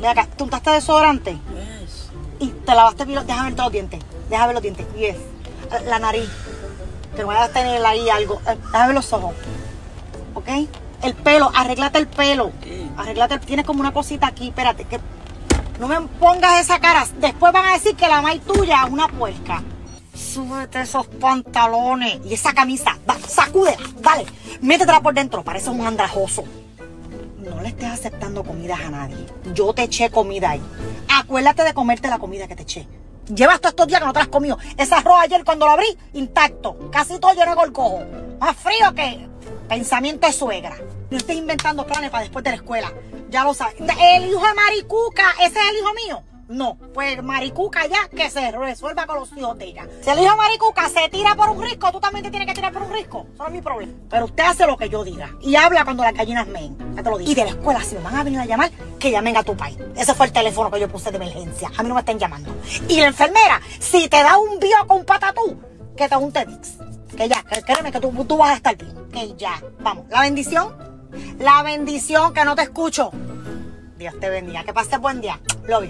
Ve acá, ¿tú untaste desodorante? Yes. Y te lavaste. Déjame ver todos los dientes. Déjame ver los dientes. Yes. La nariz. Que no vayas a tener ahí algo. Eh, Déjame ver los ojos. ¿Ok? El pelo. Arréglate el pelo. Arréglate. el- Tienes como una cosita aquí. Espérate. Que no me pongas esa cara. Después van a decir que la maíz tuya es una puerca. Súbete esos pantalones y esa camisa. Va, sacúdela. Dale. Métetela por dentro. Pareces un andrajoso. Estés aceptando comidas a nadie. Yo te eché comida ahí. Acuérdate de comerte la comida que te eché. Llevas todos estos días que no te has comido. Ese arroz ayer cuando lo abrí, intacto. Casi todo lleno de golcojo. Más frío que pensamiento de suegra. No estés inventando planes para después de la escuela. Ya lo sabes. El hijo de Maricuca, ¿ese es el hijo mío? No, pues Maricuca ya que se resuelva con los hijos de ella. Si el hijo Maricuca se tira por un risco, tú también te tienes que tirar por un risco. Eso es mi problema. Pero usted hace lo que yo diga. Y habla cuando las gallinas meen. Ya te lo digo. Y de la escuela, si me van a venir a llamar, que llamen a tu país. Ese fue el teléfono que yo puse de emergencia. A mí no me estén llamando. Y la enfermera, si te da un bio con patatú, que te un Tedix. Que ya, créeme que tú, tú vas a estar bien. Que ya. Vamos. La bendición. La bendición que no te escucho. Dios te bendiga. Que pases buen día. Lo vi.